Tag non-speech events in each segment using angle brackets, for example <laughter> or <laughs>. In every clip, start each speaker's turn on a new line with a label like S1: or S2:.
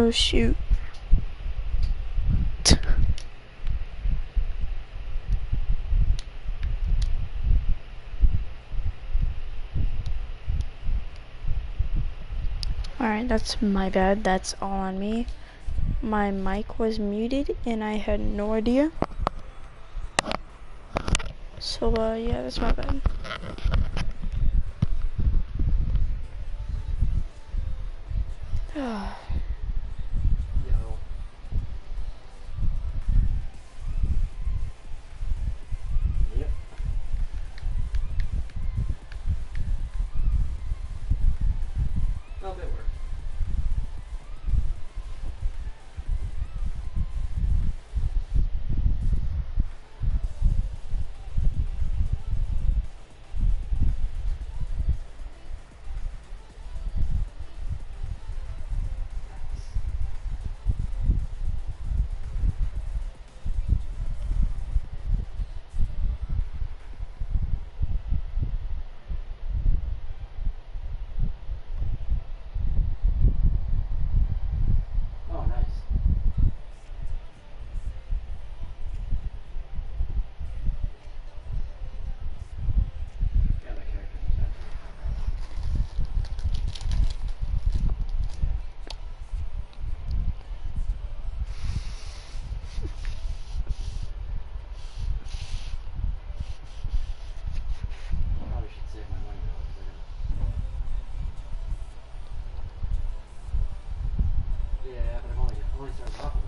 S1: Oh shoot. Alright, that's my bad. That's all on me. My mic was muted and I had no idea. So, uh, yeah, that's my bad.
S2: Yo. <sighs> <sighs> points are
S3: up.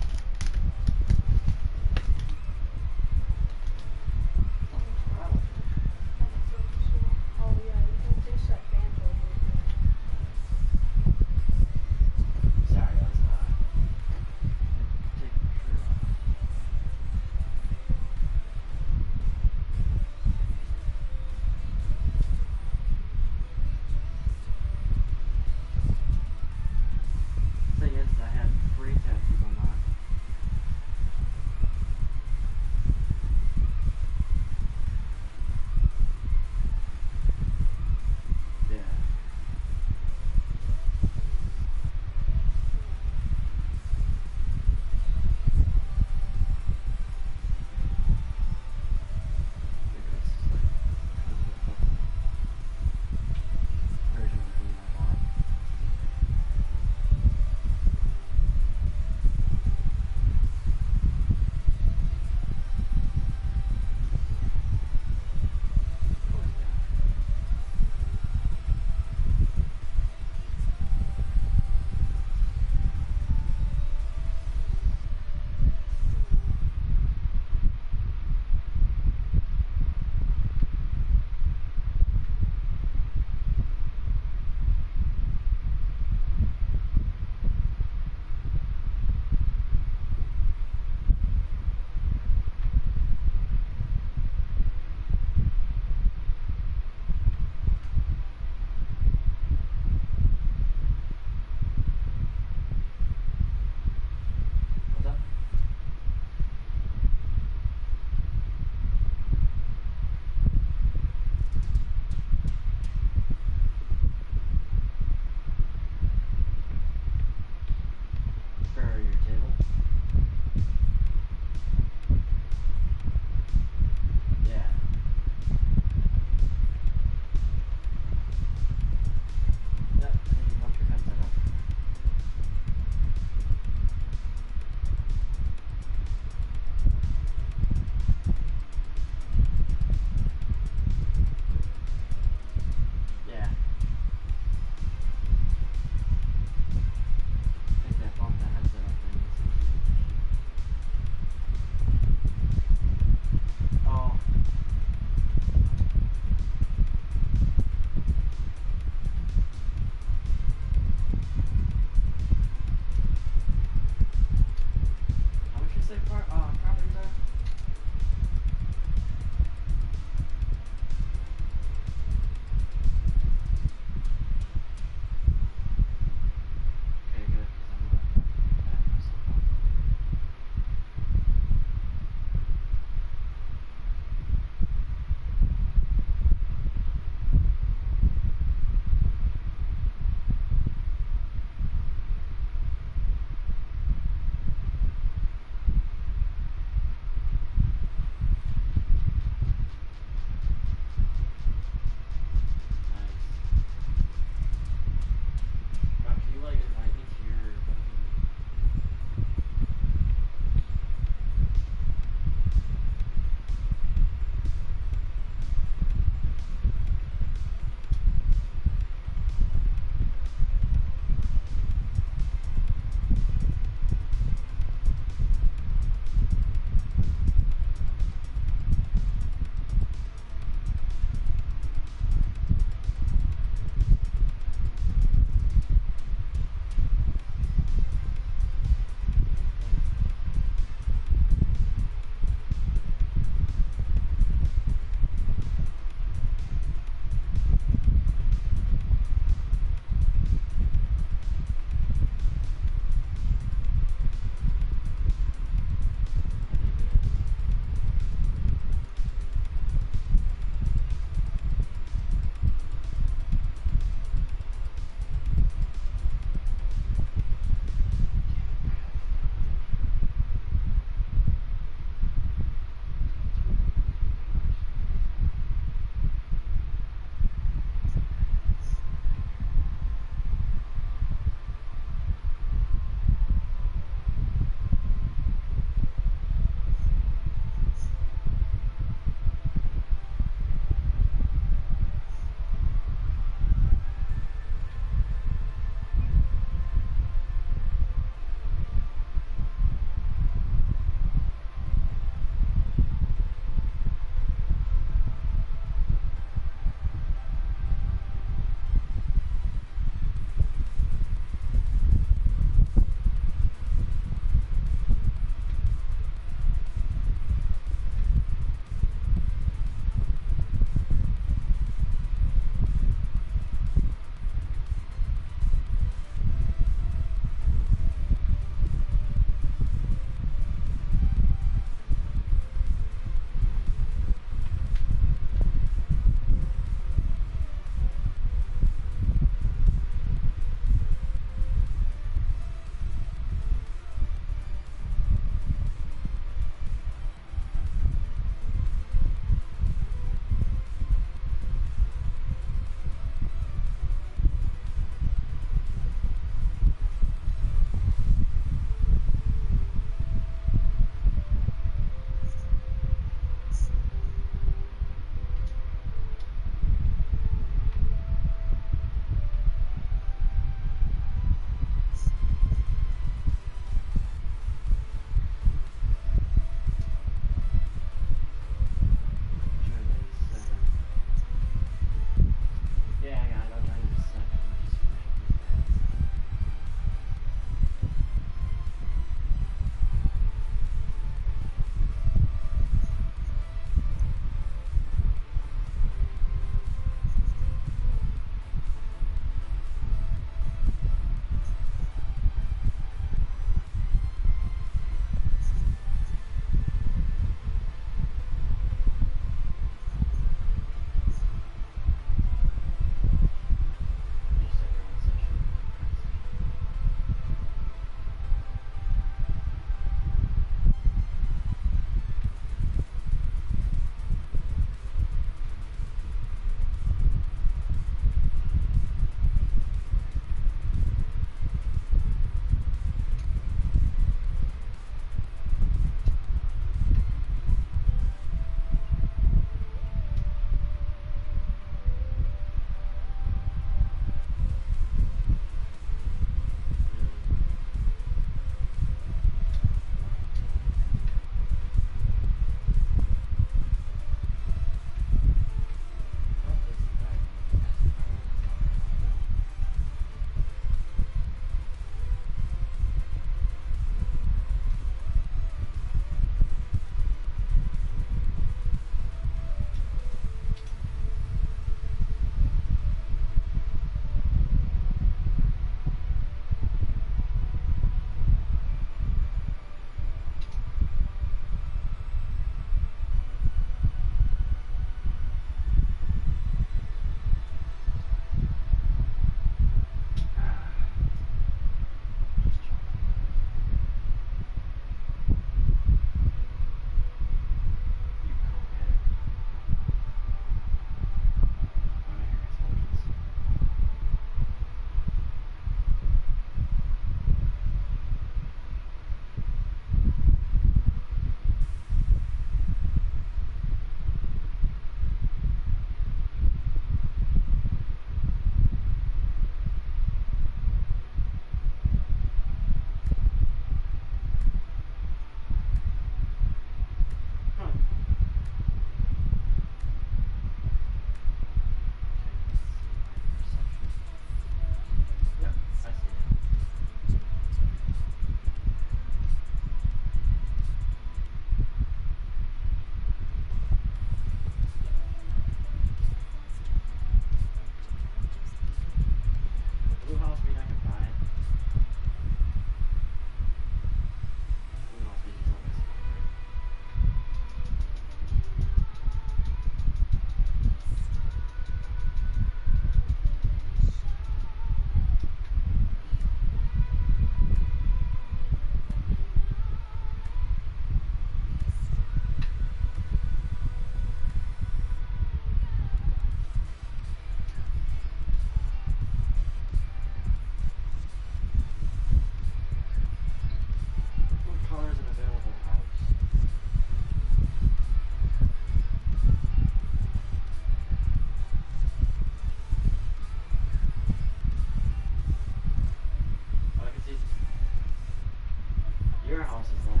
S3: season.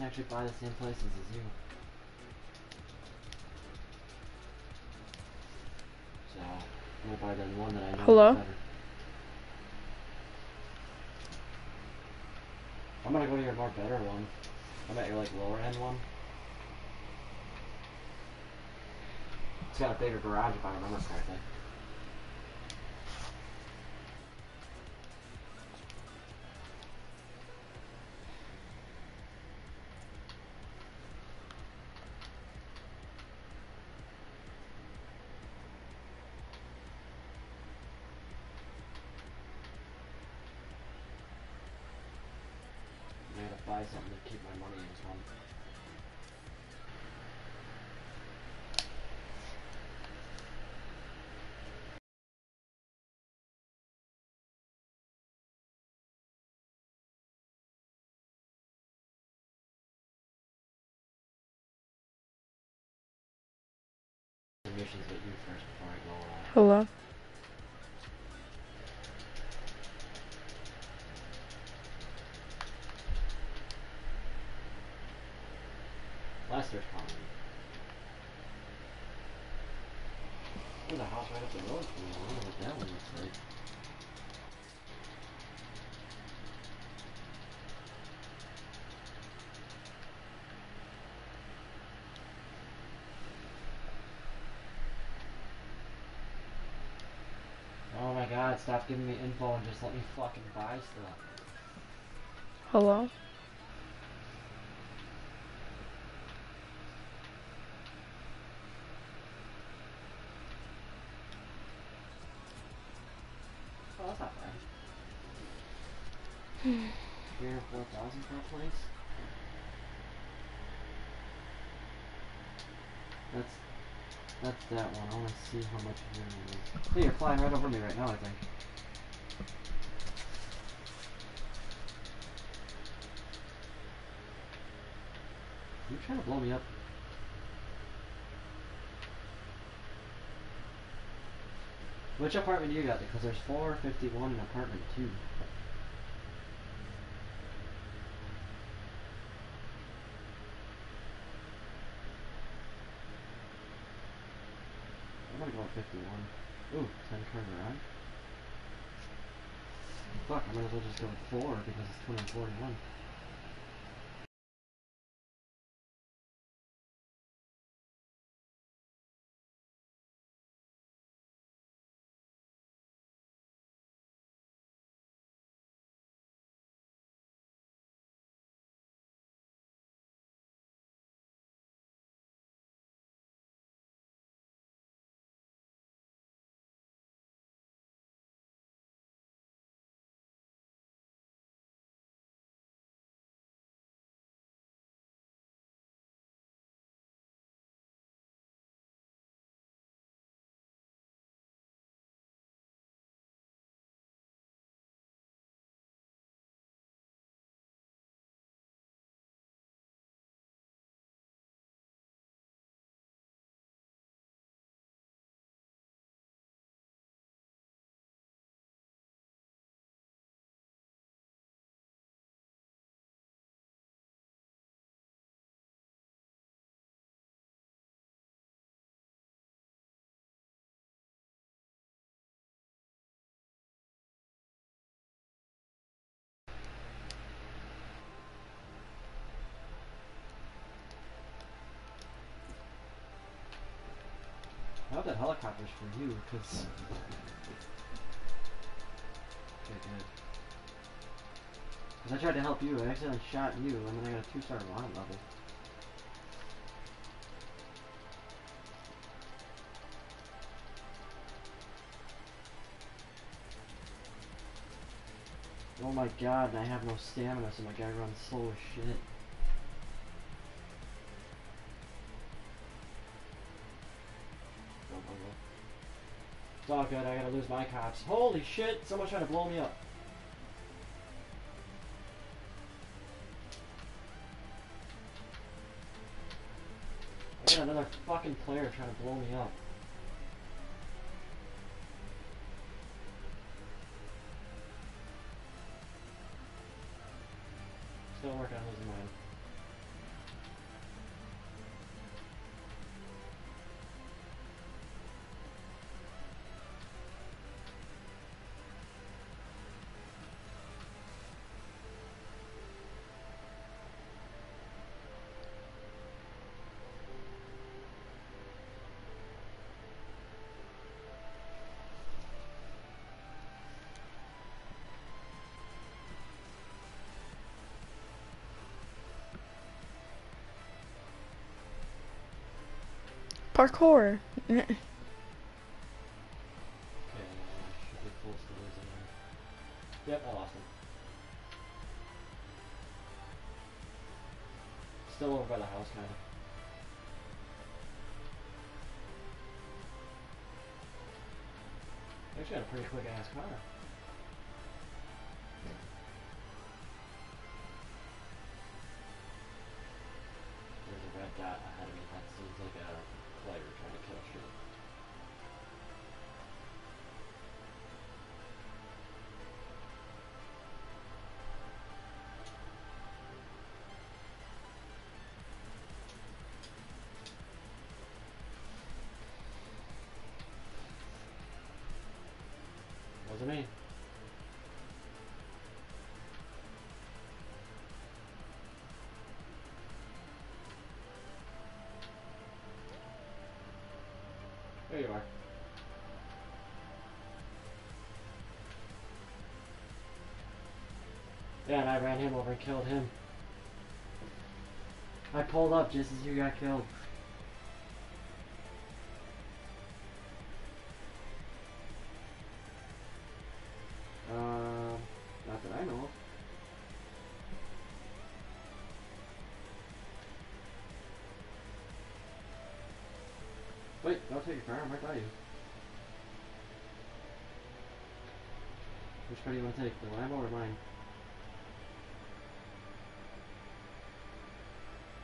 S3: Can actually buy the same places as you. So, I'm gonna buy the one that I know
S1: Hello?
S3: better. I'm gonna go to your more better one. I'm at your like lower end one. It's got a bigger garage if I remember correctly.
S1: Hello?
S3: Lester's calling me. There's a house right up the road from me. I wonder what that one looks like. Oh my god, stop giving me info and just let me fucking buy stuff.
S1: Hello?
S3: Oh, that's not bad. Hmm. Three or four thousand for a place? That's that's that one. I wanna see how much room it is. Hey, you're flying right over me right now, I think. You trying to blow me up? Which apartment do you got? Because there's 451 in apartment 2. I'm gonna go with 51. Ooh, 10 car garage. Fuck, I might as well just go with 4 because it's 241. I hope that helicopter's for you, because. Okay, good. Because I tried to help you, I accidentally shot you, and then I got a two star wanted level. Oh my god, I have no stamina, so my guy runs slow as shit. All good, I gotta lose my cops. Holy shit, someone's trying to blow me up. I got another fucking player trying to blow me up.
S1: Parkour.
S3: There. Yep, I lost him. Still over by the house, kind of. Actually got a pretty quick ass car. Wasn't me. There you are. Yeah, and I ran him over and killed him. I pulled up just as you got killed. Car, I'm right by you. Which car do you want to take, the Lambo or mine?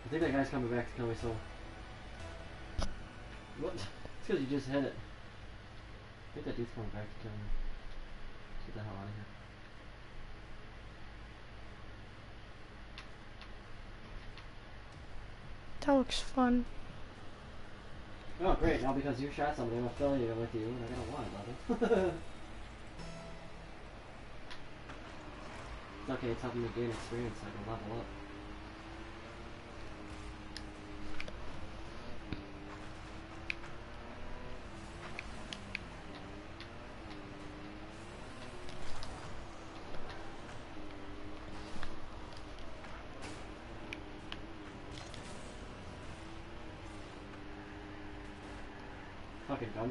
S3: I think that guy's coming back to kill me, so. What? It's because you just hit it. I think that dude's coming back to kill me. Let's get the hell out of here.
S1: That looks fun.
S3: Great. Now because you shot somebody, I'm affiliated with you, and I got a one, brother. <laughs> it's okay, it's helping me gain experience so I can level up.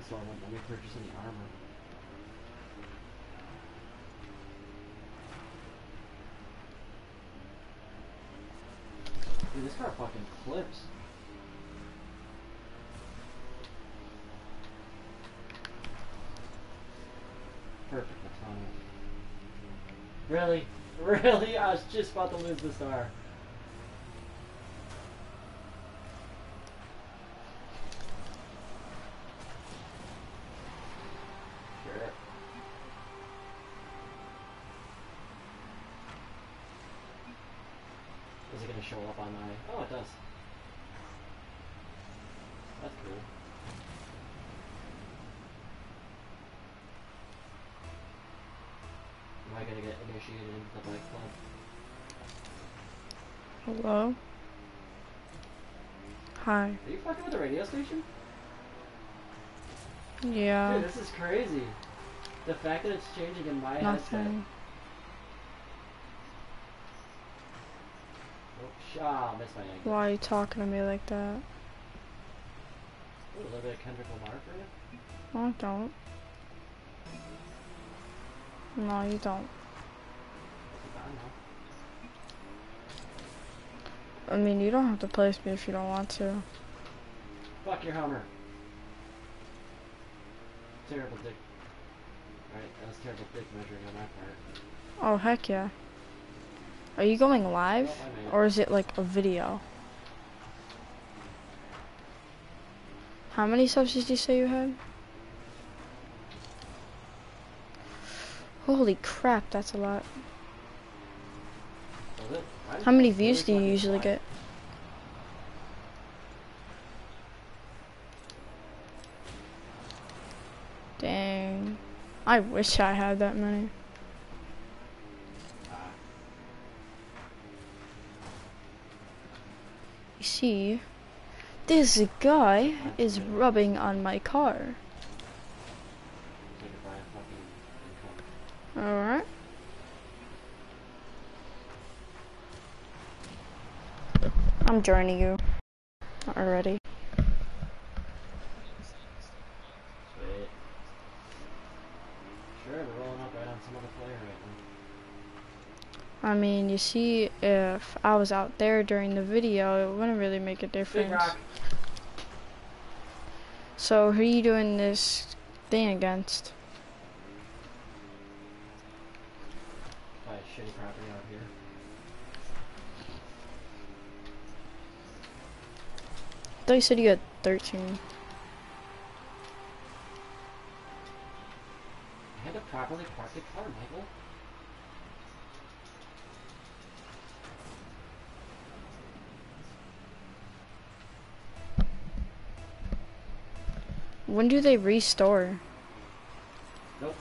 S3: Gun store wouldn't let me purchase any armor. Dude, this car fucking clips. Perfect, that's. Really? <laughs> Really? I was just about to lose this star.
S1: Hello? Hi.
S3: Are you fucking with the radio station?
S1: Yeah.
S3: Dude, this is crazy. The fact that it's changing in my headset.
S1: Nothing.
S3: Oh, sh- ah, missed my exit.
S1: Why are you talking to me like that?
S3: Ooh, a little bit of Kendrick Lamar for you?
S1: I don't. No, you don't.
S3: I don't know.
S1: I mean, you don't have to place me if you don't want to.
S3: Fuck your Hummer. Terrible dick. Alright, that was terrible dick measuring on my part.
S1: Oh, heck yeah. Are you going live?
S3: Oh, I made it.
S1: Or is it like a video? How many subs did you say you had? Holy crap, that's a lot. How many views do you usually get? Dang. I wish I had that many. You see, this guy is rubbing on my car. I'm joining you already. I mean, you see, if I was out there during the video, it wouldn't really make a difference. So, who are you doing this thing against?
S3: Shitty property out here.
S1: Thought you said you had 13.
S3: I had to properly park the car, Michael.
S1: When do they restore?
S3: Nope.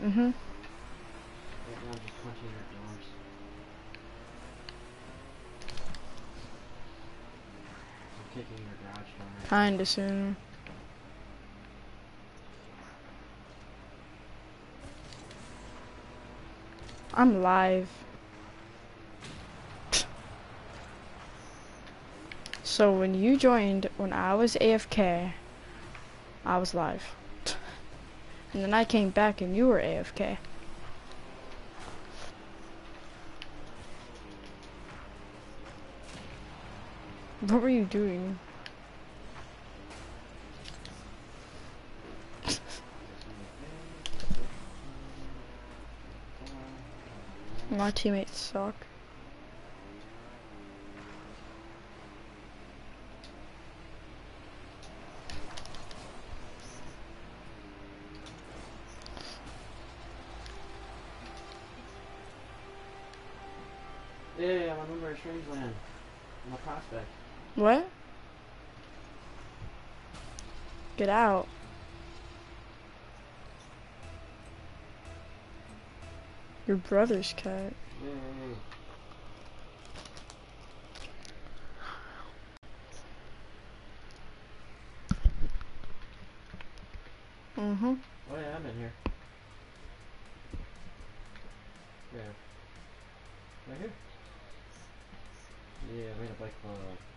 S1: Mm-hmm.
S3: Right now, I'm just punching your doors. I'm kicking your
S1: Kinda soon. I'm live. So when you joined when I was AFK, I was live. And then I came back and you were AFK. What were you doing? My teammates suck.
S3: Yeah, I'm a member of Strangeland. I'm a prospect.
S1: What? Get out. Your brother's cat.
S3: Yay.
S1: Mm-hmm.
S3: Oh yeah, I'm in here. Yeah. Right here? Yeah, we had a bike club.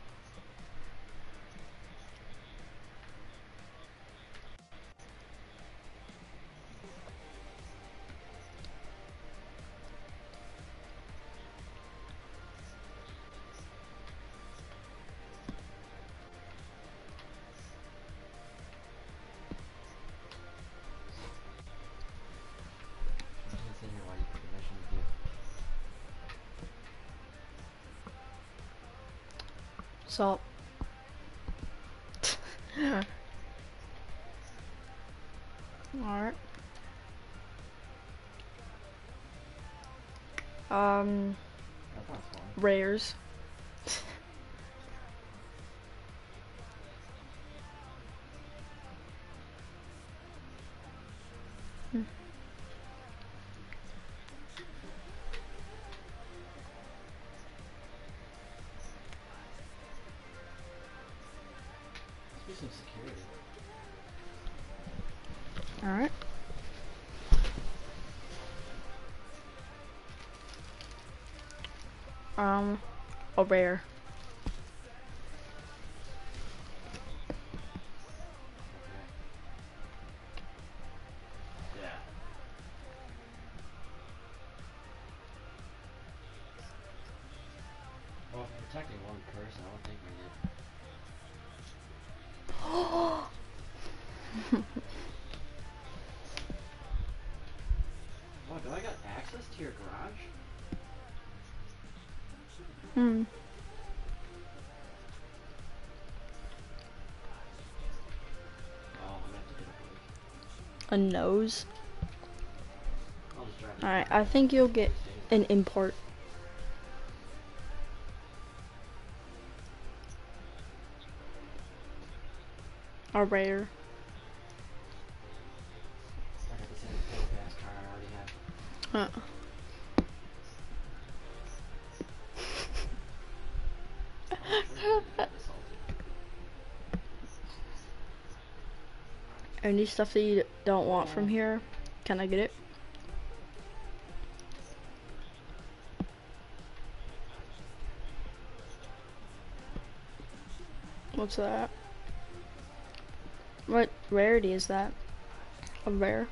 S1: Salt. <laughs> Alright. Um,
S3: That sounds fun.
S1: rares. <laughs> rare.
S3: A
S1: nose. Alright, I think you'll get an import. A rare. Any stuff that you don't want from here, can I get it? What's that? What rarity is that? A rare?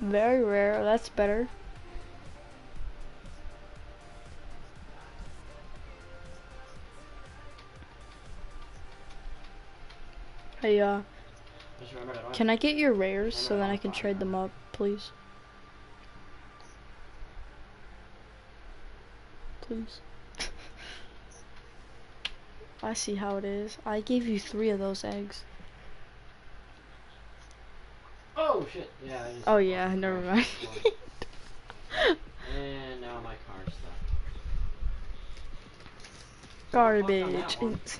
S1: Very rare. That's better. Hey, uh,
S3: Just remember that I don't
S1: can I get your rares so then I can trade them up, please? Please. <laughs> I see how it is. I gave you three of those eggs.
S3: Oh shit! Yeah. I just
S1: Oh yeah, never mind. <laughs>
S3: and now my car's stuck.
S1: Garbage.
S3: one.
S1: It's-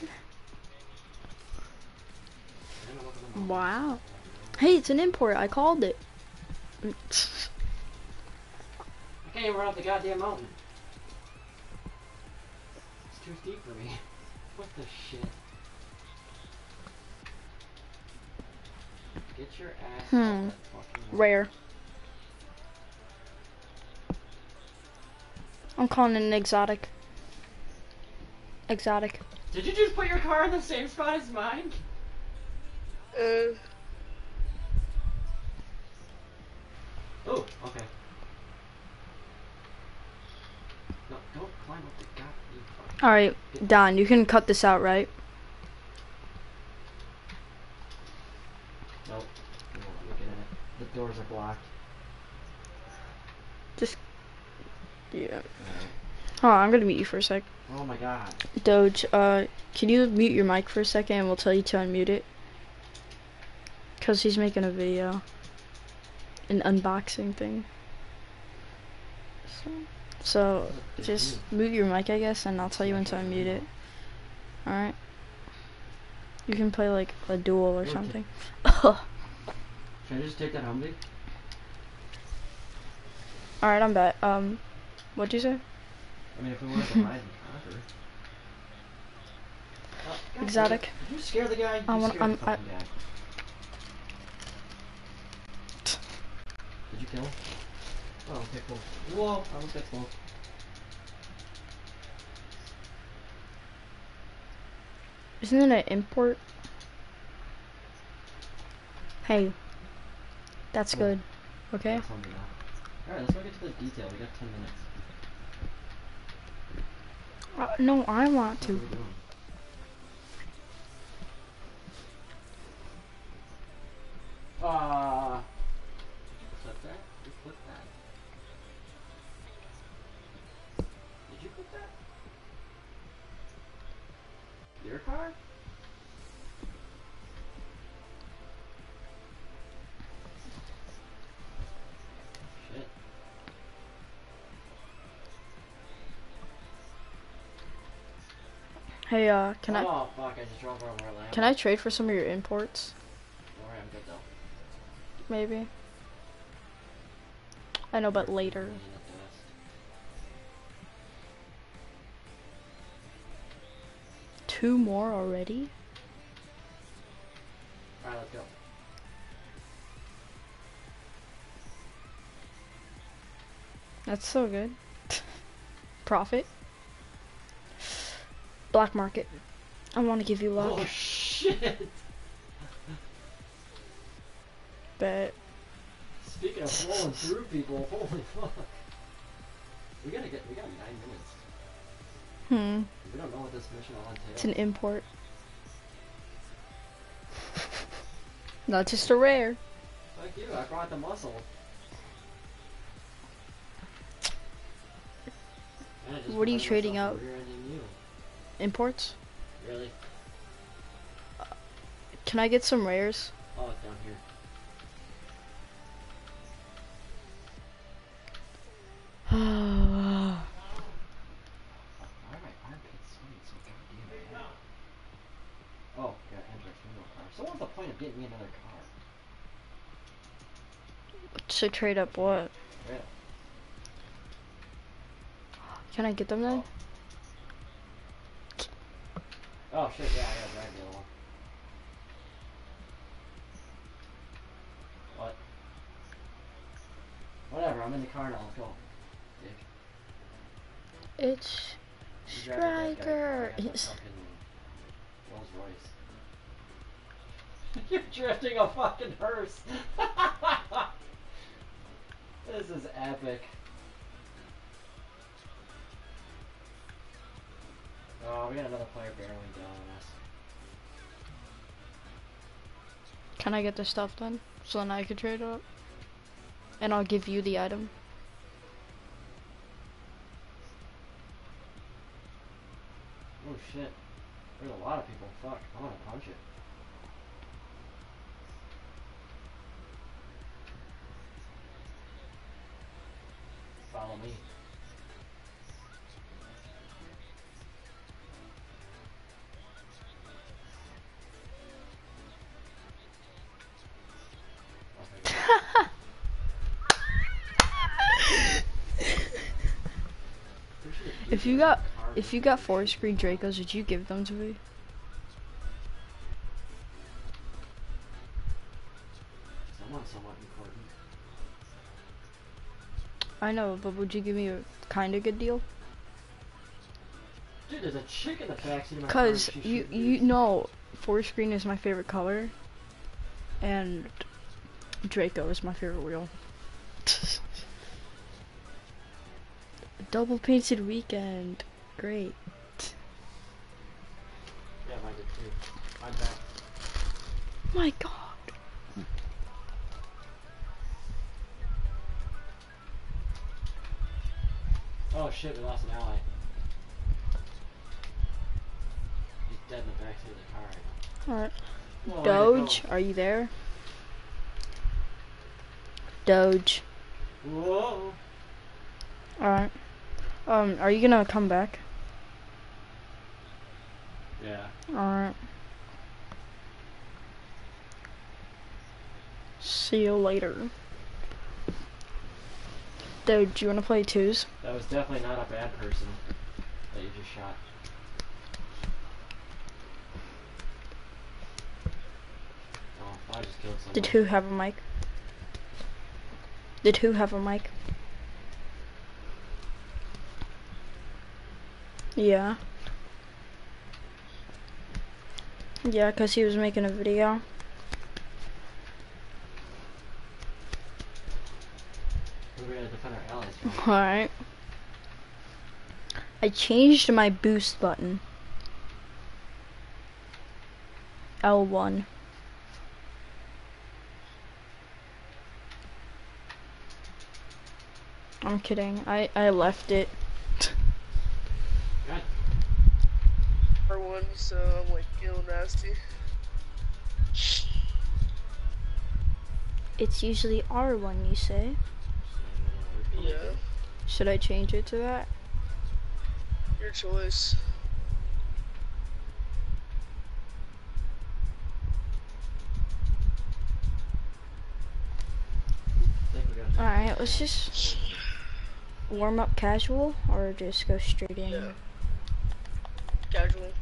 S3: I don't know what the-
S1: Wow. Hey, it's an import. I called it.
S3: I can't even run up the goddamn mountain. It's too steep for me. What the shit? Get your ass
S1: Hmm.
S3: off that fucking mountain.
S1: Rare. I'm calling it an exotic. Exotic.
S3: Did you just put your car in the same spot as mine?
S1: Uh.
S3: Oh, okay. No, don't climb up the goddamn.
S1: All right, Don. You can cut this out, right?
S3: Nope. No, I'm at it. The doors are blocked.
S1: Just, yeah. Hold on, I'm gonna mute you for a sec.
S3: Oh my god.
S1: Doge, uh, can you mute your mic for a second and we'll tell you to unmute it? Cause he's making a video. An unboxing thing. So, so just mute your mic, I guess, and I'll tell you when to unmute it. Alright? You can play like a duel or
S3: Okay.
S1: something. <laughs>
S3: Should I just take that Humvee?
S1: Alright, I'm back. Um, what'd you say?
S3: I mean, if we wanted to ride and conquer. God damn it.
S1: Exotic.
S3: Did you scare the guy?
S1: I
S3: You
S1: want-
S3: scared
S1: I'm-
S3: the fucking guy. Did you kill him? Oh, okay, cool. Whoa, I almost got smoked.
S1: Isn't it an import? Hey. That's
S3: Cool.
S1: good. Okay?
S3: That's Humvee now. Alright, let's go get to the detail. We got 10 minutes.
S1: Uh, no, I want to.
S3: Ah. Your car? Shit.
S1: Hey, uh, can I
S3: Oh fuck! I just drove over a lamp.
S1: can I trade for some of your imports?
S3: Alright, I'm good though.
S1: Maybe. I know, but later. Two more already?
S3: Alright, let's go.
S1: That's so good. <laughs> Profit. Black market. I want to give you luck.
S3: Oh shit!
S1: Bet.
S3: Speaking of falling through people, holy fuck. We gotta get, we got nine minutes.
S1: Hmm.
S3: We don't know what this mission will entail.
S1: It's an import. <laughs> Not just a rare.
S3: Fuck you, I brought the muscle. And I just
S1: What are you trading out?
S3: you.
S1: Imports?
S3: Really?
S1: Can I get some rares?
S3: Oh, it's down here. <sighs> <sighs> Why are my armpits sweating so goddamn bad? Oh, got Hendrix Mineral car. So what's the point of getting me another car?
S1: to trade up what?
S3: Yeah.
S1: Can I get them then?
S3: Oh shit, yeah, I gotta drive the other one. What? Whatever, I'm in the car now, let's go. Dick.
S1: It's
S3: You drive the dead guy,
S1: Striker.
S3: I got the
S1: Yes.
S3: fucking Rolls Royce. <laughs> You're drifting a fucking hearse. <laughs> This is epic. Oh, we got another player barreling down on us.
S1: Can I get the stuff done? So then I can trade up? And I'll give you the item.
S3: Oh shit. There's a lot of people. Fuck. I wanna punch it. Follow me. <laughs>
S1: If you got- If you got Forest Green Dracos, would you give them to me? I know, but would you give me a kind of good deal?
S3: Dude, there's a chick in the backseat of my car.
S1: Cause
S3: she
S1: you you know, Forest Green is my favorite color, and Draco is my favorite wheel. <laughs> Double painted weekend, great.
S3: Yeah, mine did too. I'm back.
S1: My God.
S3: Oh shit, we lost an ally. He's dead in the backseat of the car right
S1: All right,
S3: now. Whoa, where'd
S1: Doge, are you there? Doge.
S3: Whoa.
S1: All right. Um, are you gonna come back?
S3: Yeah.
S1: All right. See you later. Dude, do you wanna play twos?
S3: That was definitely not a bad person that you just shot. Oh, I just killed.
S1: Did who have a mic? Did who have a mic? Yeah. Yeah, cause he was making a video.
S3: Who are we gonna defend our allies from?
S1: Alright. I changed my boost button. L1. I'm kidding. I, I left it.
S3: God,
S4: R1, so I'm like feeling nasty.
S1: It's usually R1, you say.
S4: Yeah,
S1: Should I change it to that?
S4: your choice.
S3: I think we got
S1: Alright, let's just warm up casual or just go straight in.
S4: Yeah. Casual.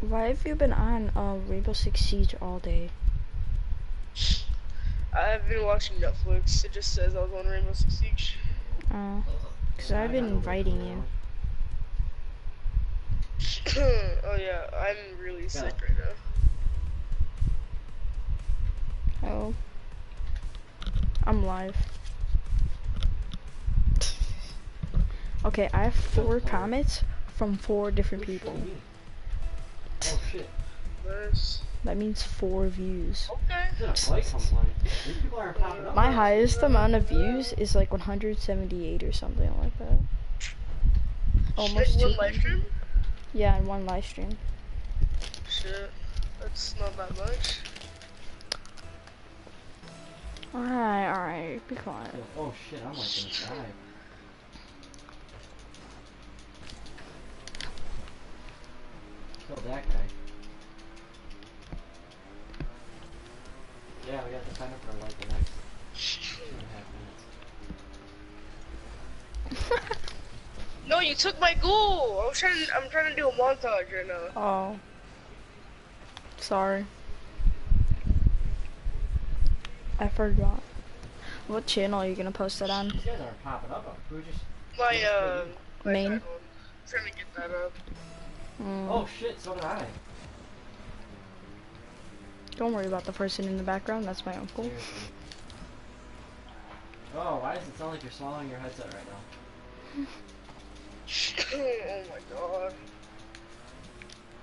S1: Why have you been on uh, Rainbow Six Siege all day?
S4: I've been watching Netflix. It just says I was on Rainbow Six Siege.
S1: Oh, because I've been inviting you. <coughs>
S4: oh yeah, I'm really sick right now.
S1: Oh. I'm live. Okay, I have four comments from four different people.
S3: Oh shit.
S4: Nice.
S1: That means four views.
S4: Okay.
S3: Is it a bike complaint? These people are popping up.
S1: My highest amount of views is like 178 or something like that. Almost
S4: Shit, one live stream?
S1: Yeah, in one live stream.
S4: Shit. That's not that much.
S1: Alright, alright, be quiet.
S3: Oh, oh shit, I'm like gonna die. Kill that guy. Yeah, we got to defend him for like the next two and a half minutes. <laughs>
S4: No, you took my goal. I was trying. I'm trying to do a montage right now.
S1: Oh. Sorry. I forgot. What channel are you gonna post it on?
S3: These guys aren't popping up. Who just?
S4: My uh. my
S1: Main?
S4: iPhone. trying to get that up.
S1: Mm,
S3: Oh shit, so did I.
S1: Don't worry about the person in the background, that's my uncle.
S3: Seriously. Oh, why does it sound like you're swallowing your headset right now? <laughs>
S4: oh my god.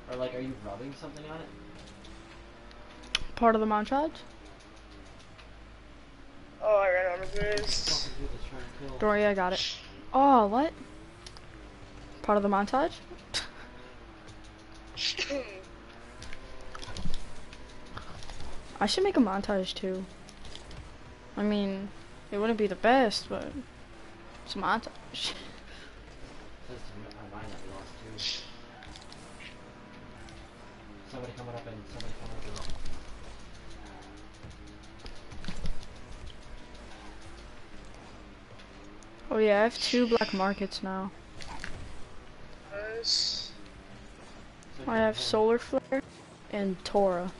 S3: Or like, are you rubbing something on it?
S1: Part of the montage?
S4: Oh, I ran out of
S3: Fuck
S4: this.
S3: is with this trying to kill?
S1: Don't worry, I got it. Oh, what? Part of the montage? <laughs> <laughs> I should make a montage too. I mean, it wouldn't be the best, but it's a montage.
S3: Says to on mine that we lost too. Somebody coming up and somebody coming up.
S1: Oh yeah, I have two black markets now.
S4: Nice.
S1: I have Solar Flare and Tora.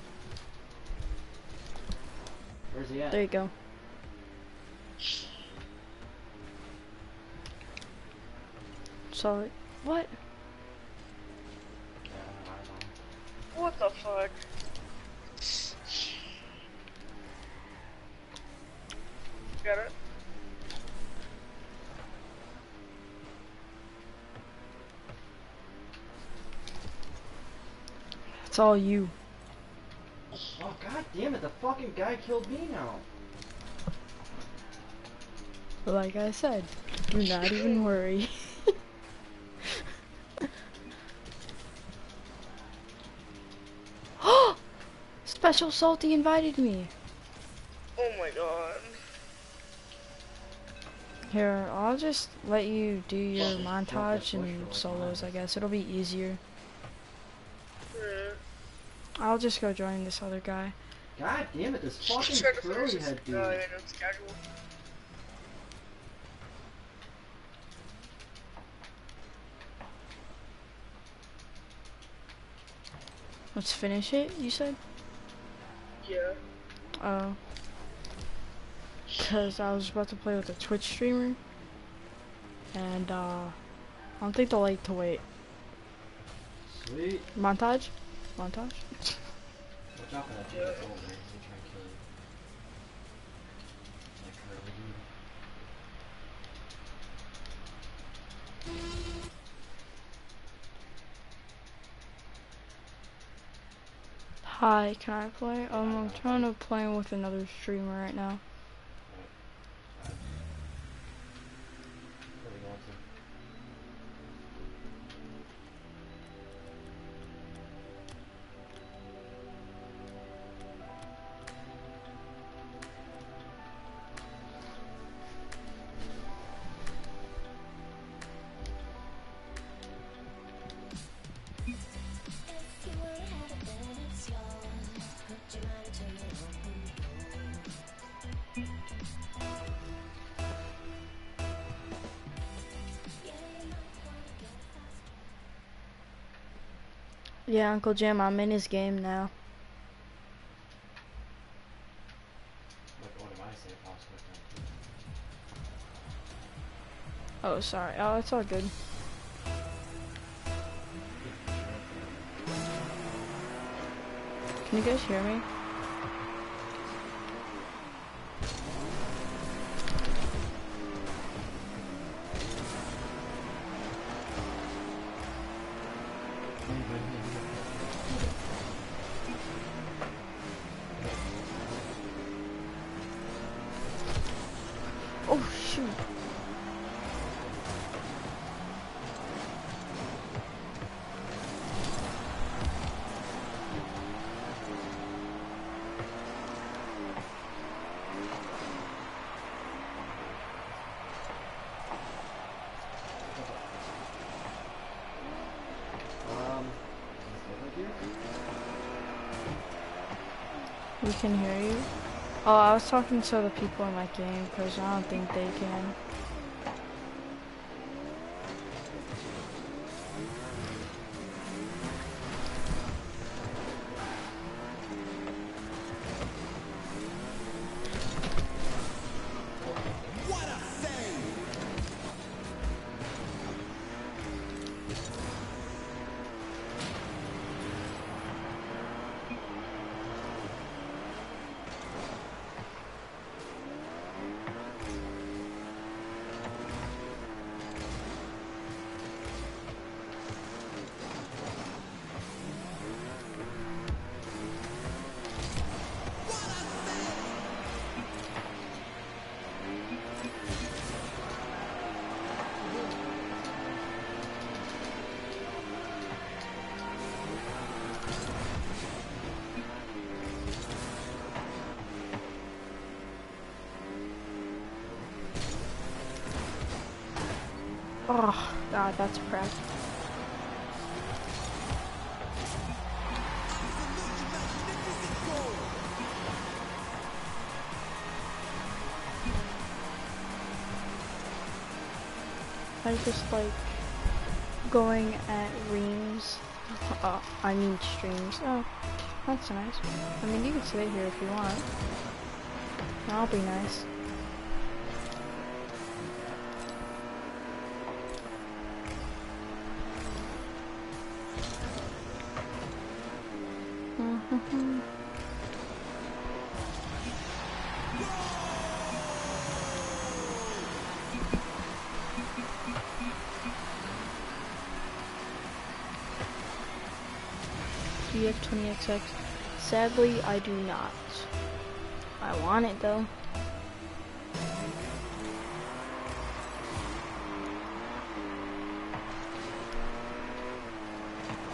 S3: Where's he at?
S1: There you go. Sorry. what?
S3: Yeah, I don't know.
S4: What the fuck? Got it?
S1: It's all you.
S3: Oh god damn it! The fucking guy killed me now.
S1: Like I said, do not even <laughs> worry. <laughs> <gasps> Special Salty invited me.
S4: Oh my god.
S1: Here, I'll just let you do your
S3: Fucking
S1: montage and solos, I guess. It'll be easier. I'll just go join this other guy.
S3: God damn it! This
S4: Just
S3: fucking
S4: trying to
S3: curly head dude.
S4: uh, you know, schedule.
S1: Let's finish it, you said?
S4: Yeah.
S1: Oh. Because I was about to play with a Twitch streamer. And, uh, I don't think they'll like to wait.
S3: Sweet.
S1: Montage? Montage?
S3: Watch out for that dude that's over there. He's gonna try and kill you. That curly dude.
S1: Hi, can I play? Um, I'm trying to play with another streamer right now. Yeah, Uncle Jim, I'm in his game now. Oh, sorry. Oh, it's all good. Can you guys hear me? Talking to the people in my game because I don't think they can. That's crap. I just like going at reams. Uh, I mean streams. Oh, that's nice. I mean, you can stay here if you want. I'll be nice. Sadly, I do not. I want it though.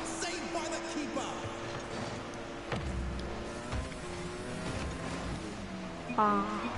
S5: Saved by.
S1: Ah.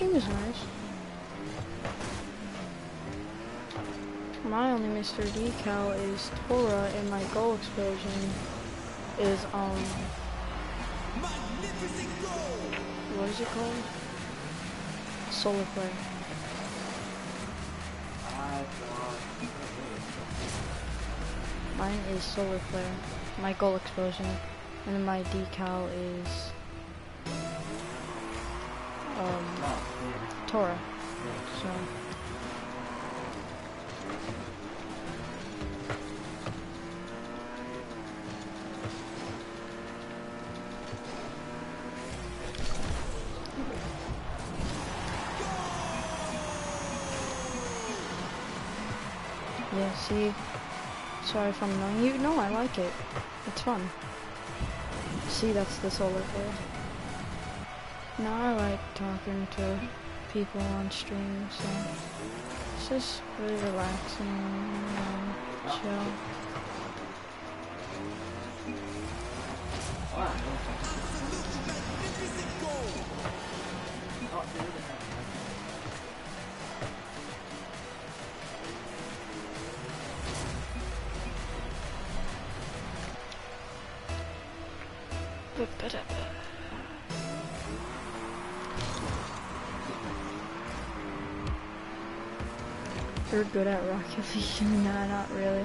S1: Slipstream is nice. My only Mr. Decal is Tora, and my goal explosion is um, what is it called? Solar flare. Mine is solar flare. My goal explosion, and my decal is Tora. So. Yeah, see, sorry if I'm annoying you. No, I like it. It's fun. See, that's the solar flare. No, I like talking to people on stream, so it's just really relaxing and chill. At Rocket League? nah, not really. <laughs>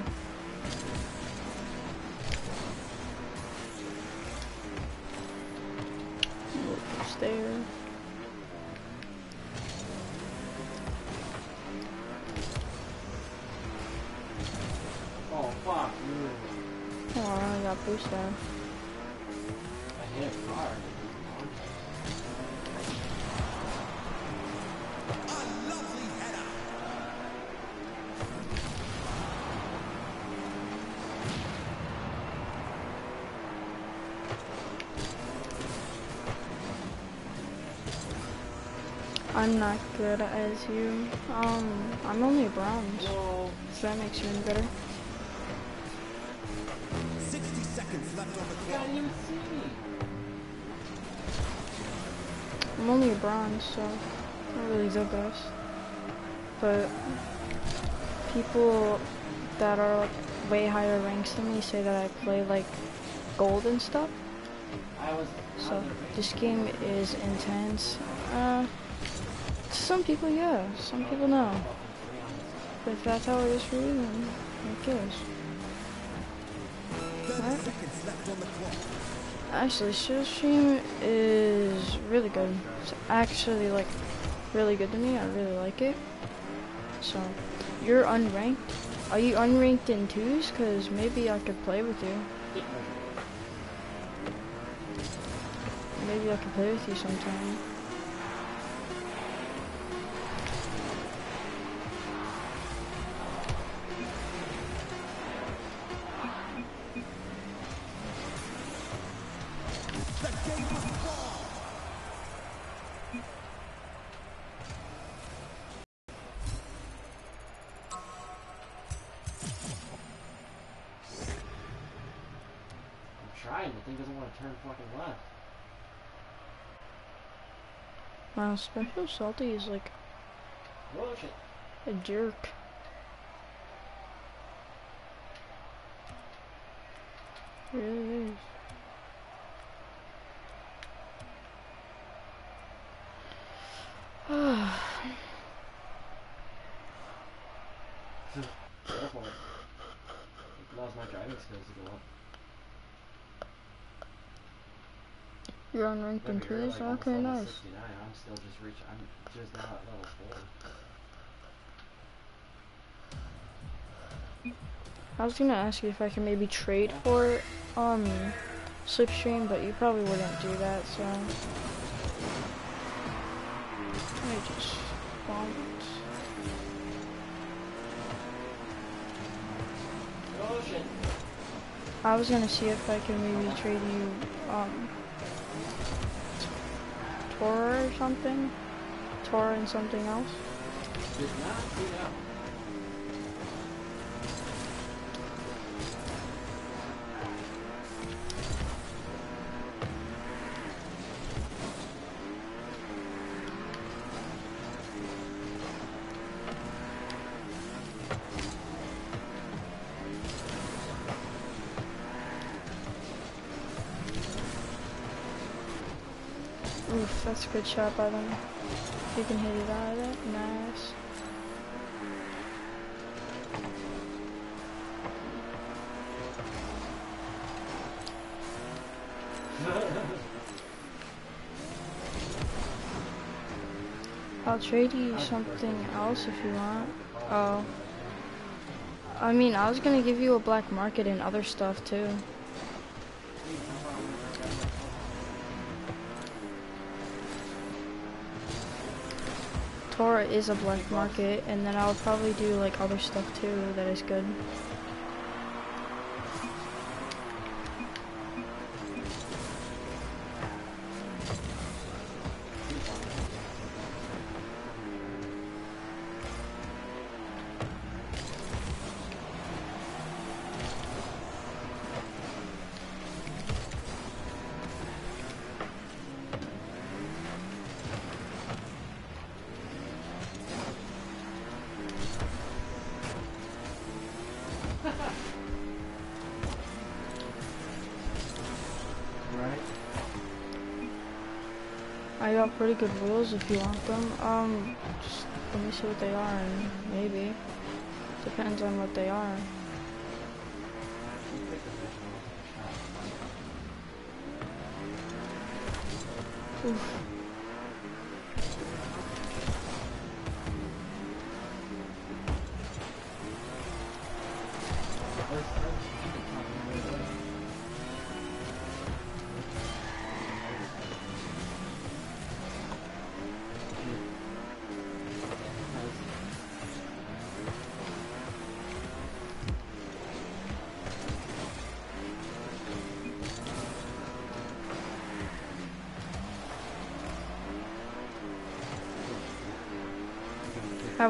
S1: Whoops, there.
S3: Oh fuck.
S1: Oh, I got boosted.
S3: I
S1: I'm not good as you. Um, I'm only a bronze.
S3: No.
S1: So that makes you any better.
S5: 60 seconds left on the
S3: I
S5: clock.
S3: didn't even see me.
S1: I'm only a bronze, so not really the best. But people that are way higher ranks than me say that I play like gold and stuff.
S3: I was.
S1: So this game is intense. Uh, to some people, yeah. Some people, no. But if that's how it is for you, then it is.
S5: 30
S1: What?
S5: seconds left on the clock.
S1: Actually, Stream is really good. It's actually like really good to me. I really like it. So, you're unranked. Are you unranked in twos? Cause maybe I could play with you. Maybe I could play with you sometime. Wow, Special Salty is like a jerk. Really is. <sighs>
S3: It. It my driving skills to go up.
S1: You're on ranked in twos?
S3: like, almost
S1: Okay,
S3: level
S1: nice.
S3: 69. I'm still just reach. I'm just now at level four.
S1: I was gonna ask you if I can maybe trade for um Slipstream, but you probably wouldn't do that, so I just bombed. I was gonna see if I can maybe trade you um Tora or something. Tora and something else. Good shot by them. You can hit it out of it, nice. I'll trade you something else if you want. Oh. I mean, I was gonna give you a black market and other stuff too. Tora is a black market, and then I'll probably do like other stuff too that is good. Pretty good wheels if you want them. Um, just let me see what they are, and maybe depends on what they are.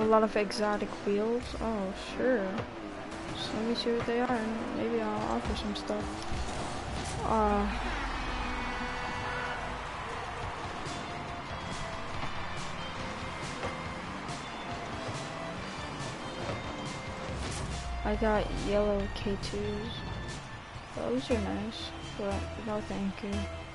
S1: Lot of exotic wheels. Oh, sure. Let me see what they are, and maybe I'll offer some stuff. Uh. I got yellow K2s. Those are nice, but no thank you.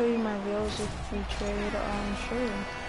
S1: Show you my wheels if we trade. Um, sure.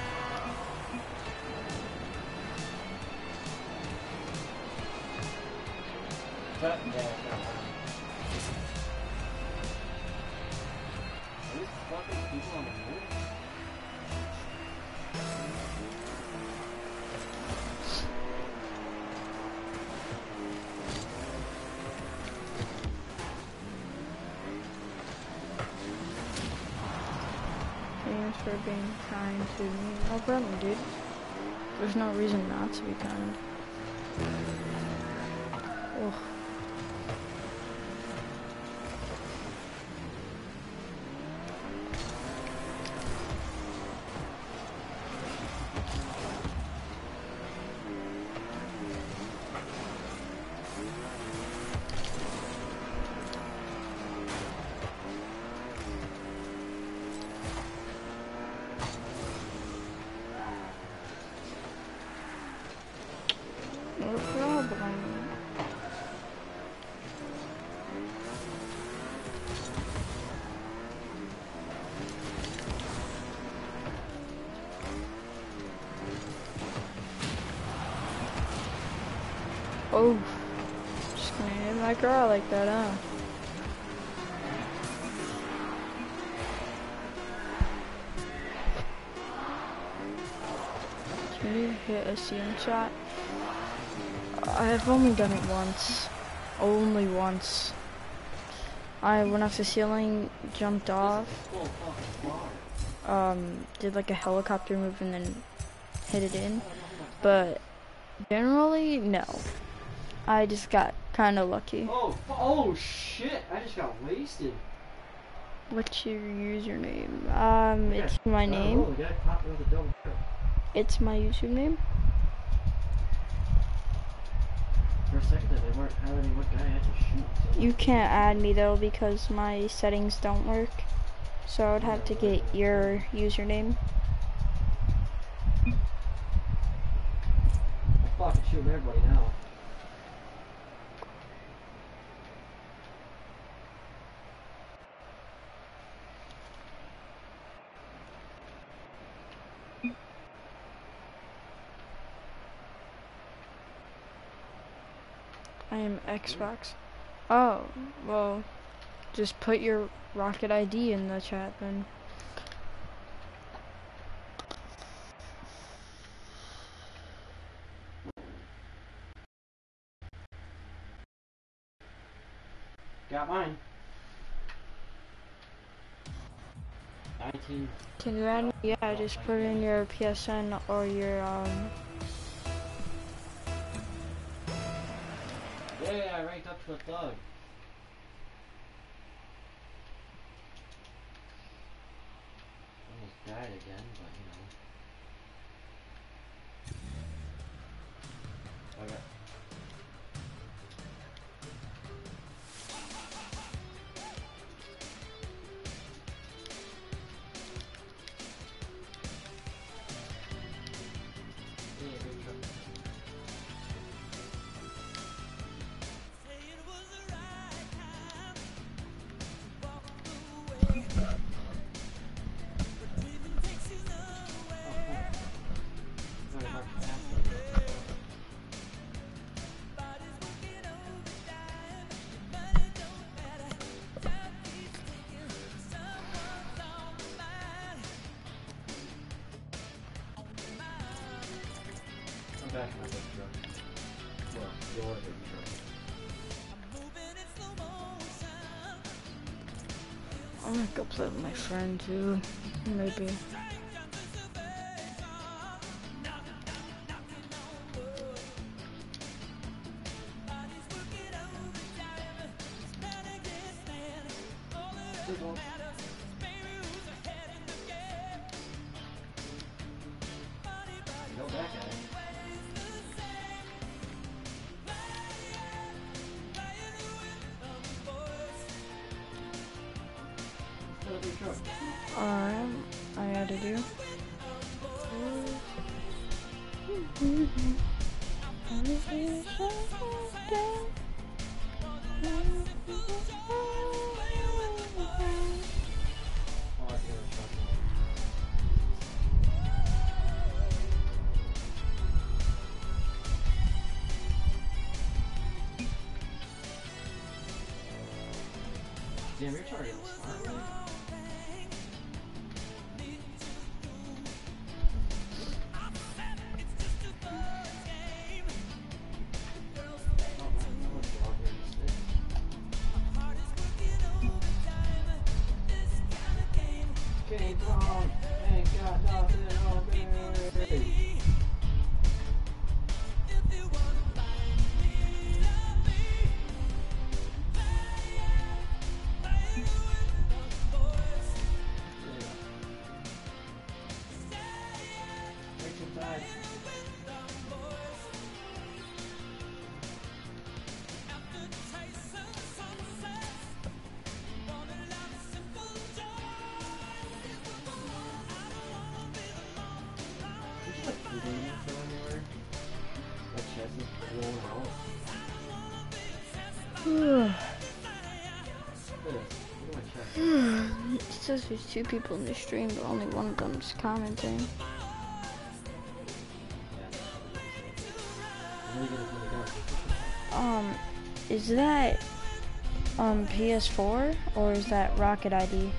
S1: My girl like that, huh? Can you hit a ceiling shot? I've only done it once. Only once. I went off the ceiling, jumped off, um, did like a helicopter move and then hit it in. But generally, no. I just got kind of lucky.
S3: Oh, oh shit! I just got wasted.
S1: What's your username? Um,
S3: Yeah.
S1: it's my
S3: Oh,
S1: name.
S3: the guy popped me with a double kill.
S1: It's my YouTube name.
S3: For a second, they weren't highlighting what guy I had to shoot. So
S1: You can't add me though because my settings don't work. So I would have to get your username.
S3: I'm fucking shooting everybody now.
S1: I am Xbox. Oh, well, just put your Rocket ID in the chat then.
S3: Got mine. 19.
S1: Can you add me? Yeah, just put in your PSN or your, um,
S3: Yeah, I ranked up to a thug. Almost died again, but my
S1: friend too. Maybe.
S3: Damn,
S1: says there's two people in the stream, but only one of them's commenting. Um, is that um PS4 or is that Rocket ID?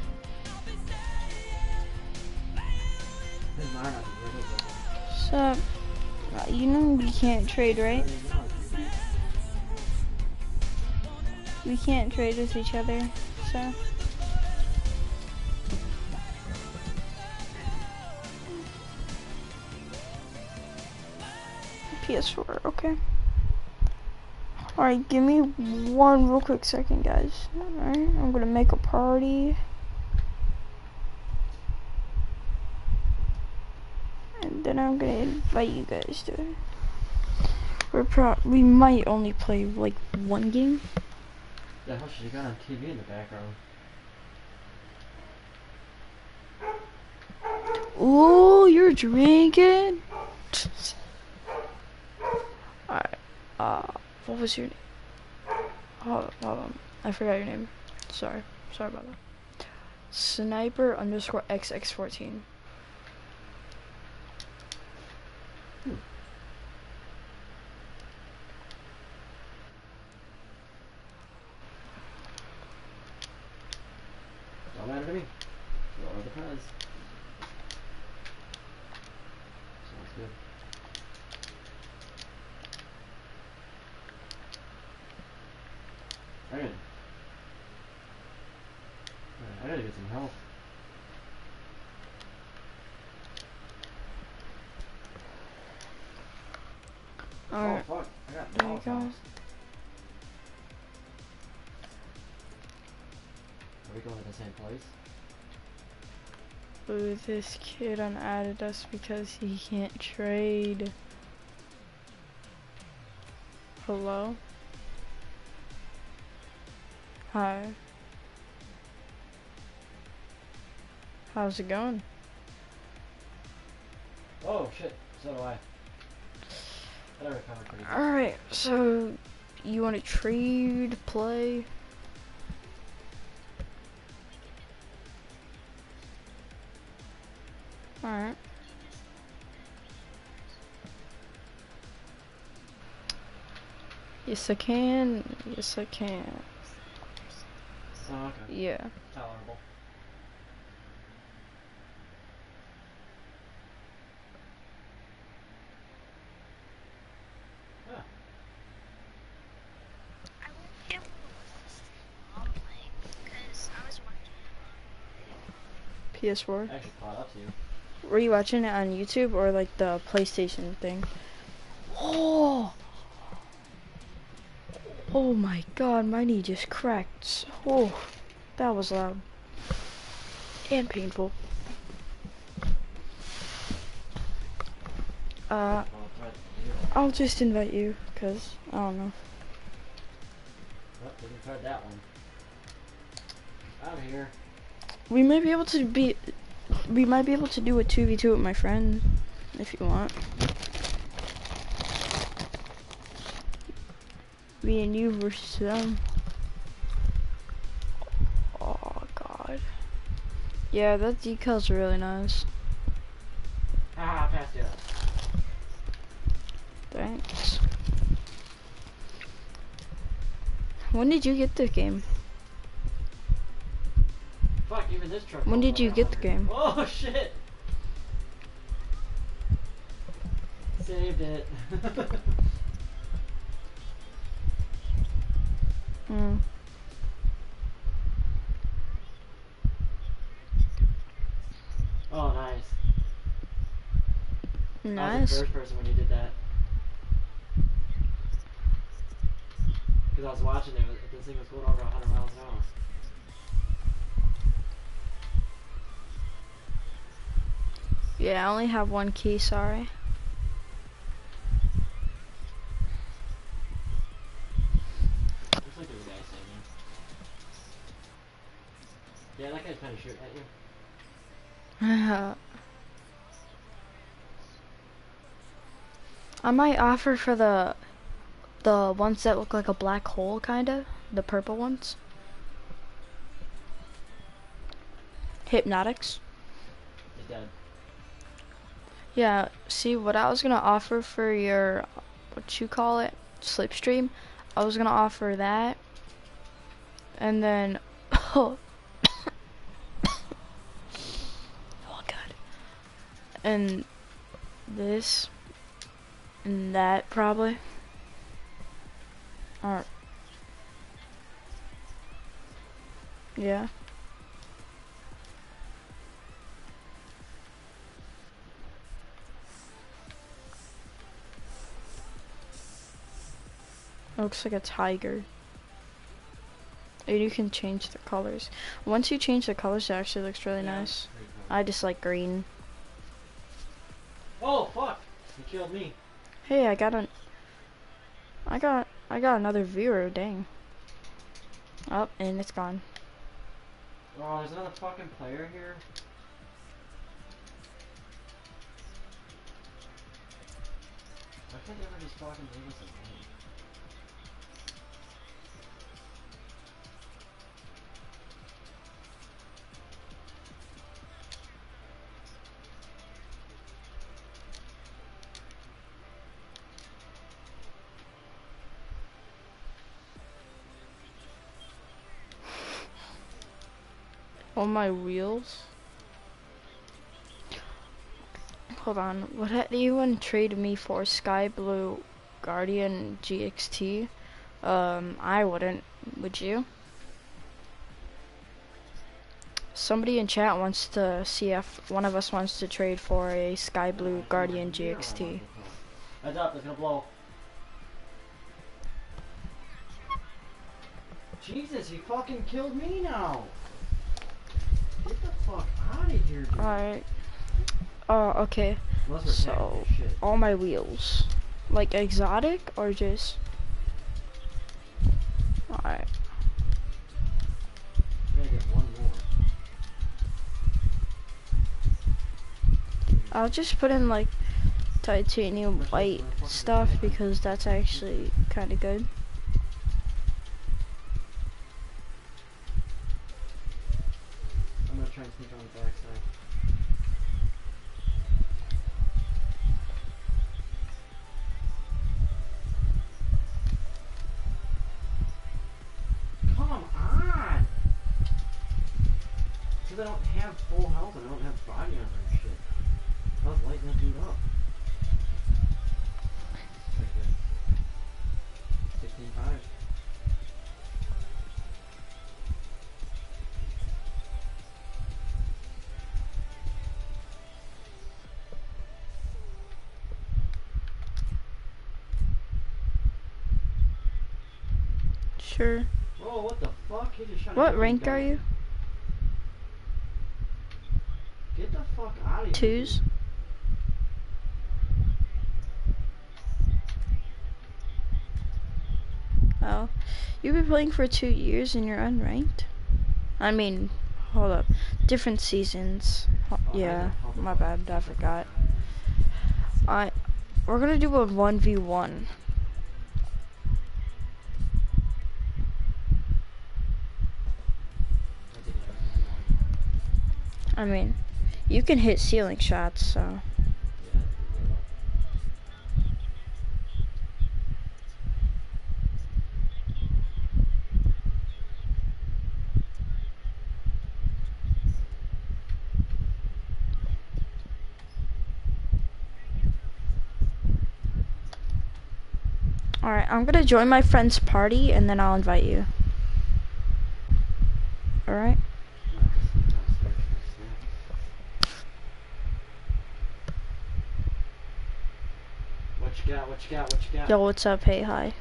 S1: So, you know we can't trade, right? We can't trade with each other, so. Okay. Alright, give me one real quick second, guys. Alright, I'm gonna make a party. And then I'm gonna invite you guys to it. We're pro- we might only play like one game.
S3: The hell should got on TV in the background?
S1: Ooh, you're drinking. Alright. Uh, what was your name? Hold, hold on. I forgot your name. Sorry. Sorry about that. Sniper underscore XX14.
S3: Don't
S1: This kid unadded us because he can't trade. Hello? Hi. How's it going?
S3: Oh shit! So do I. I recovered pretty good.
S1: Alright, so you want to trade, play? Yes, I can. Yes, I can.
S3: Oh, okay.
S1: Yeah.
S3: Tolerable. Ah,
S6: I won't be able to watch this while I'm playing because I was watching.
S1: PS4.
S3: I actually caught up to you.
S1: Were you watching it on YouTube or like the PlayStation thing? <gasps> Oh! Oh my god, my knee just cracked. Oh, that was loud. And painful. Uh,
S3: Well.
S1: I'll just invite you, cause I don't know.
S3: Oh, didn't try that one. Out of here.
S1: We might be able to be, we might be able to do a 2v2 with my friend, if you want. Me and you versus them. Oh god. Yeah, that decal's really nice.
S3: Ah, I passed you.
S1: Thanks. When did you get the game?
S3: Fuck, even this truck.
S1: When did you get the game?
S3: Oh <laughs> shit! Saved it. <laughs> was first person when you did that. Because I was watching it, this thing was going over 100 miles an hour.
S1: Yeah, I only have one key, sorry.
S3: Looks like there's a guy saving. Yeah, that guy's trying to shoot at you.
S1: I might offer for the the ones that look like a black hole kinda. The purple ones. Hypnotics. Yeah, see what I was gonna offer for your what you call it? Slipstream. I was gonna offer that. And then <coughs> oh <coughs> Oh god. And this and that probably. Or Yeah. Looks like a tiger. And you can change the colors. Once you change the colors, it actually looks really
S3: Yeah,
S1: nice. I just like green.
S3: Oh, fuck! He killed me.
S1: Hey, I got an. I got. I got another viewer. Dang. Up oh, and it's gone.
S3: Oh, there's another fucking player here. Why can't they just fucking leave us alone?
S1: On my wheels. Hold on. Would anyone trade me for Sky Blue Guardian GXT? Um, I wouldn't. Would you? Somebody in chat wants to see if one of us wants to trade for a Sky Blue Guardian GXT.
S3: Heads up, it's gonna blow. Jesus, he fucking killed me now! Get the fuck out of here, dude.
S1: Alright. Oh, okay. So,
S3: tagging this shit.
S1: all my wheels. Like exotic or just. Alright.
S3: We're gonna get one more.
S1: I'll just put in like titanium white stuff because that's actually kind of good. Sure.
S3: What the fuck? He just shot
S1: What rank are you?
S3: Get the fuck out of here.
S1: Twos? Oh. You've been playing for two years and you're unranked? I mean, hold up. Different seasons. Ho-
S3: Oh,
S1: yeah,
S3: know. Hold the
S1: my bad. I forgot. I. We're gonna do a 1v1.
S3: I did it.
S1: I mean, you can hit ceiling shots, so. Alright, I'm gonna join my friend's party and then I'll invite you. Alright?
S3: I'm gonna have to sneak downstairs for a snack. got? What you got? What you got?
S1: Yo, what's up? Hey, hi.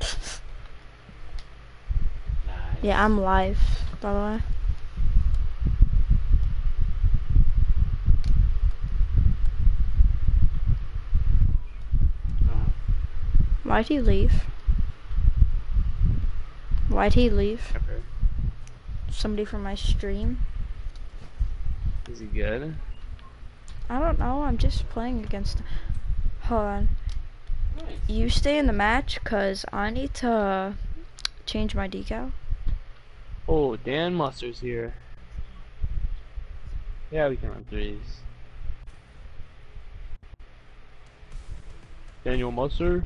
S3: Nice.
S1: Yeah, I'm live, by the way.
S3: Uh,
S1: Why'd he leave? Why'd he leave?
S7: Okay.
S1: Somebody from my stream?
S7: Is he good?
S1: I don't know, I'm just playing against... Hold on.
S3: nice.
S1: You stay in the match, cause I need to change my decal.
S7: Oh, Dan Muster's here. Yeah, we can run threes. Daniel Muster.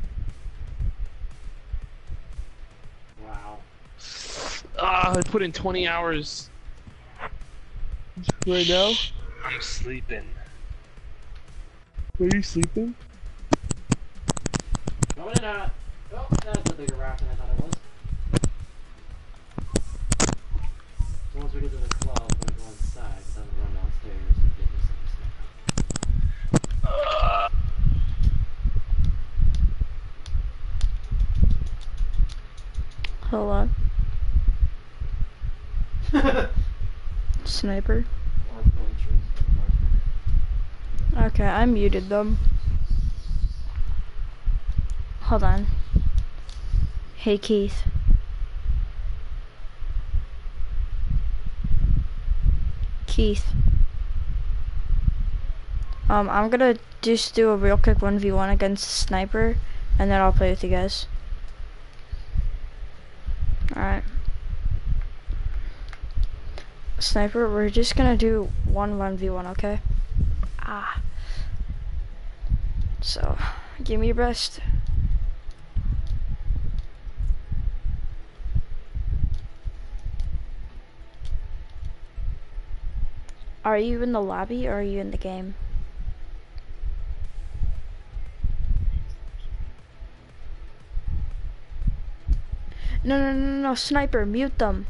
S3: Wow.
S7: Ah, I put in 20 hours. Right now? I'm sleeping. Are you sleeping?
S3: Coming in hot. Oh, that's a bigger rock than I thought it was. So once we get to the club, we're going to go inside, then we'll run downstairs and get this thing
S7: Uh,
S1: Hold on. Sniper.
S3: Or going trees.
S1: Okay, I muted them. Hold on. Hey Keith. Keith. Um, I'm gonna just do a real quick 1v1 against Sniper, and then I'll play with you guys. Alright. Sniper, we're just gonna do one 1v1, okay? Ah. So, give me your best. Are you in the lobby or are you in the game? No, no, no, no, sniper, mute them.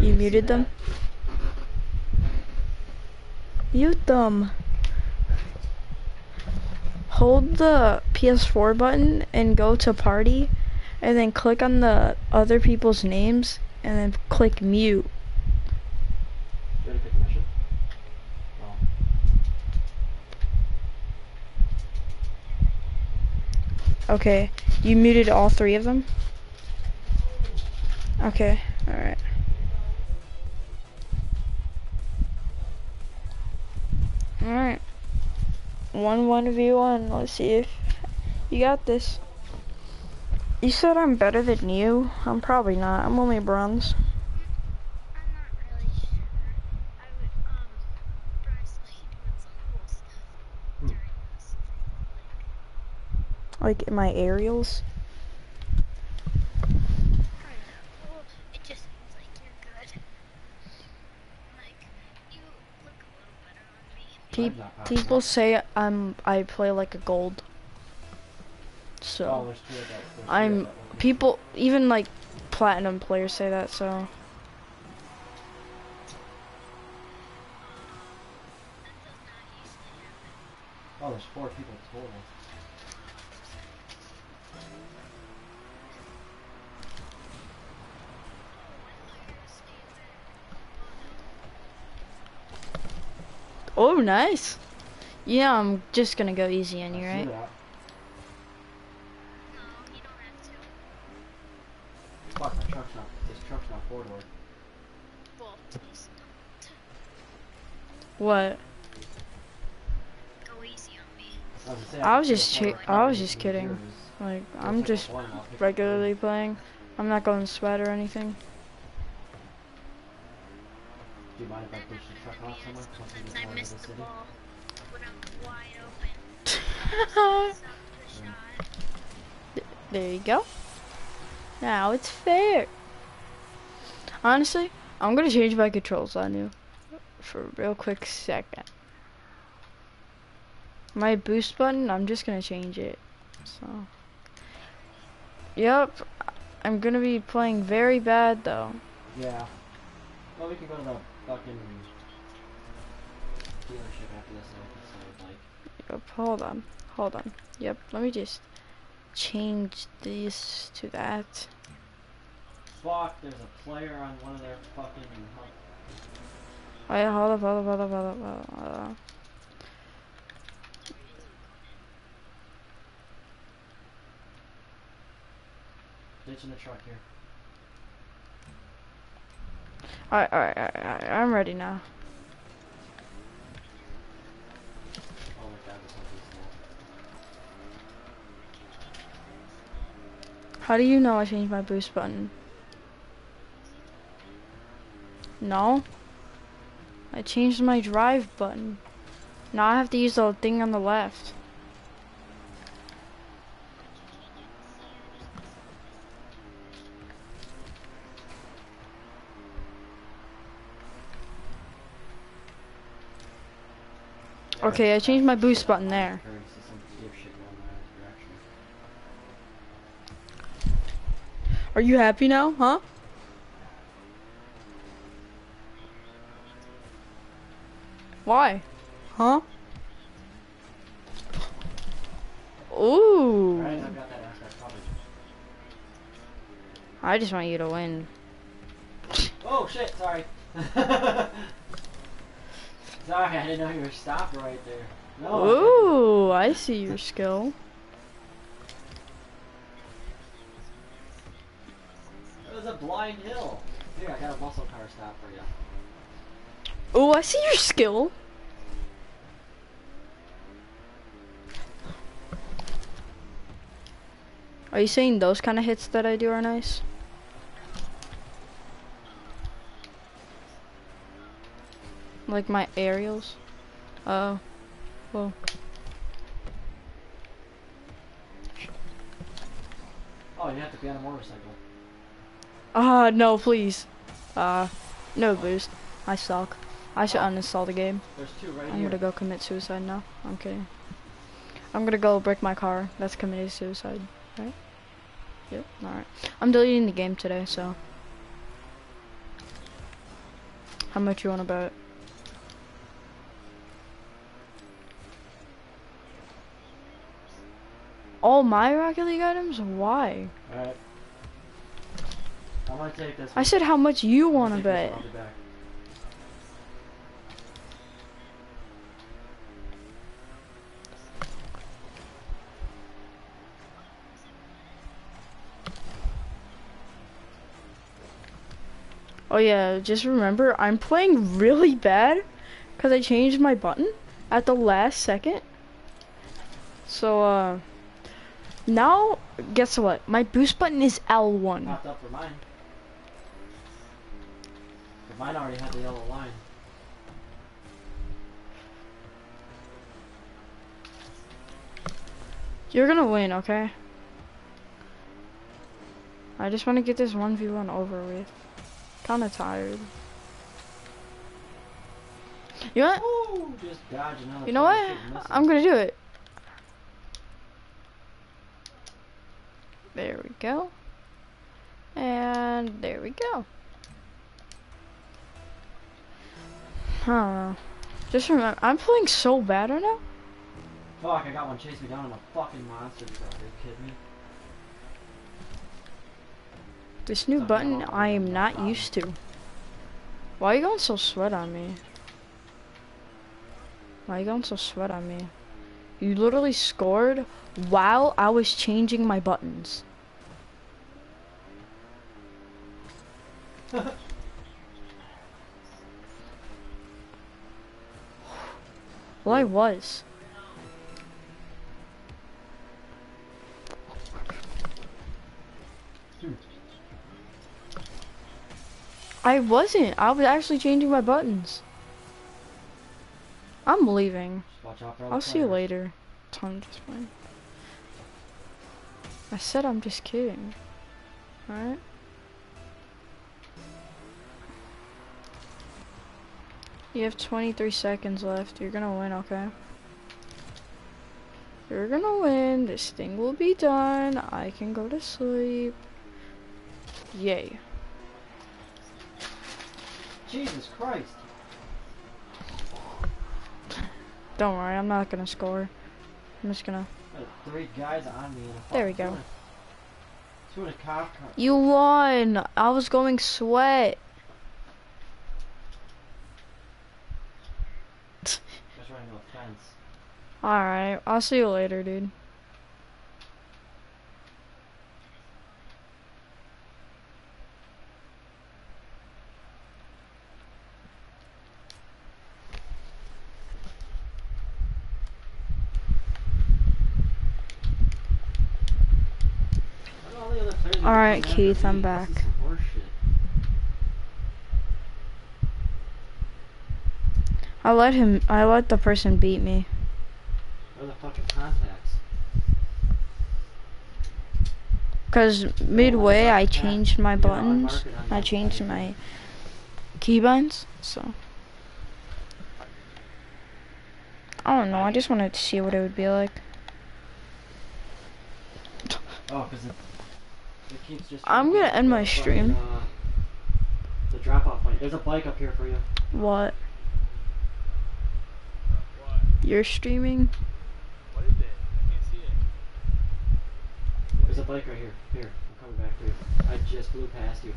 S1: You muted them? Mute them. Hold the PS4 button and go to party and then click on the other people's names and then click mute.
S3: You ready to pick a mission? Oh.
S1: Okay, you muted all three of them? Okay, alright. Alright. One one v one. Let's see if you got this. You said I'm better than you. I'm probably not. I'm only bronze.
S6: I'm not really sure. I would, um, Bryce, like, doing some cool stuff
S3: Hmm.
S6: during this.
S1: Like in my aerials.
S6: Kind of. Well, it just seems like you're good. Like, you look a little better on me.
S1: Pe-
S3: Mine's not popping
S1: people say I'm I play like a gold. So
S3: Oh, there's two of that. there's three of
S1: I'm people even like platinum players say that. So
S6: That does not usually happen.
S3: Oh, there's four people
S1: oh nice. Yeah, I'm just gonna go easy on you, right?
S3: that.
S6: No, you don't have to.
S3: Fuck, my truck's not. This truck's not four door.
S6: Well, please.
S1: What?
S6: Go easy on me.
S3: I was,
S1: I was just I was just kidding. Like I'm just
S3: one and I'll pick up
S1: regularly playing. I'm not going to sweat or anything.
S3: Do you mind if I push the truck off somewhere? Get
S6: I missed
S3: the
S6: the ball when I'm wide open. The
S1: there you go. Now it's fair. Honestly, I'm gonna change my controls on you for a real quick second. My boost button, I'm just gonna change it. So. Yep. I'm gonna be playing very bad though.
S3: Yeah. Well, we can go to the fucking dealership after this so I can sell like
S1: Yep, hold on. Hold on. Yep, let me just change these to that.
S3: fuck. There's a player on one of their fucking.
S1: Oh yeah, hold up, hold up, hold up, hold up, hold up. Hold up.
S3: Ditch in the truck here.
S1: Alright, alright, alright, I'm ready now. How do you know I changed my boost button? No? I changed my drive button. Now I have to use the thing on the left. Okay, I changed my boost button there. Are you happy now, huh? Why? Huh? Ooh. I just want you to win.
S3: Oh shit, sorry. <laughs> sorry, I didn't know you were stopped right there. No. I.
S1: Ooh, I see your skill.
S3: It was a blind hill. Here, I got a muscle car stop for you.
S1: Ooh, I see your skill. Are you saying those kind of hits that I do are nice? Like my aerials? Oh. Well.
S3: Oh, you have to be on a motorcycle.
S1: Ah, no, please. Uh, no boost. I suck. I should uninstall the game.
S3: There's two right
S1: I'm
S3: here.
S1: gonna go commit suicide now. I'm kidding. I'm gonna go break my car. That's committing suicide, right? Yep. All right. I'm deleting the game today, so. How much you want to bet? All my Rocket League items? Why?
S3: Alright. I'm gonna take this
S1: I said how much you want to bet.
S3: one, I'll be back.
S1: Oh yeah, just remember I'm playing really bad because I changed my button at the last second. So uh now guess what? My boost button is L1.
S3: Popped up for mine. But mine already had the yellow line.
S1: You're gonna win, okay? I just want to get this 1v1 over with. Kinda tired. You know what?
S3: Just.
S1: You know what? I'm gonna do it. There we go. And there we go. Huh. Just remember, I'm playing so bad right now.
S3: Fuck, I got one chase me down in a fucking monster truck. Are you kidding me?
S1: This new button I am not used to. Why are you going so sweat on me? Why are you going so sweat on me? You literally scored while I was changing my buttons. well, I was. I wasn't. I was actually changing my buttons. I'm leaving.
S3: Watch out for
S1: I'll see you later. I'm just fine. I said I'm just kidding. Alright? You have 23 seconds left. You're gonna win, okay? You're gonna win. This thing will be done. I can go to sleep. Yay.
S3: Jesus Christ.
S1: Don't worry, I'm not gonna score. I'm just gonna.
S3: Three guys on me.
S1: There we go.
S3: Two and cop car.
S1: You won! I was going sweat.
S3: Just running to a fence.
S1: Alright, I'll see you later, dude.
S3: Look at all the other players that are
S1: Alright, Keith, I'm back. I let him. I let the person beat me.
S3: Where the contacts?
S1: Cause midway I changed my buttons. I changed my keybinds. So I don't know. I just wanted to see what it would be like.
S3: Oh, it keeps just.
S1: I'm gonna end my
S3: fucking,
S1: stream.
S3: Uh, the drop off point. There's a bike up here for you.
S1: What? You're streaming?
S8: What is it? I can't see it.
S3: There's a bike right here. Here, I'm coming back for you. I just flew past you.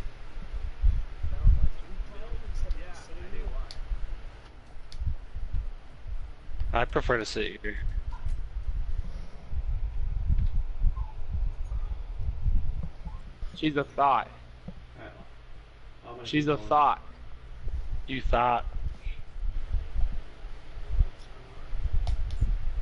S8: Yeah, I do. Why?
S7: I prefer to sit here. She's a thought.
S3: Alright. well, I'm gonna
S7: She's a thought. You thought.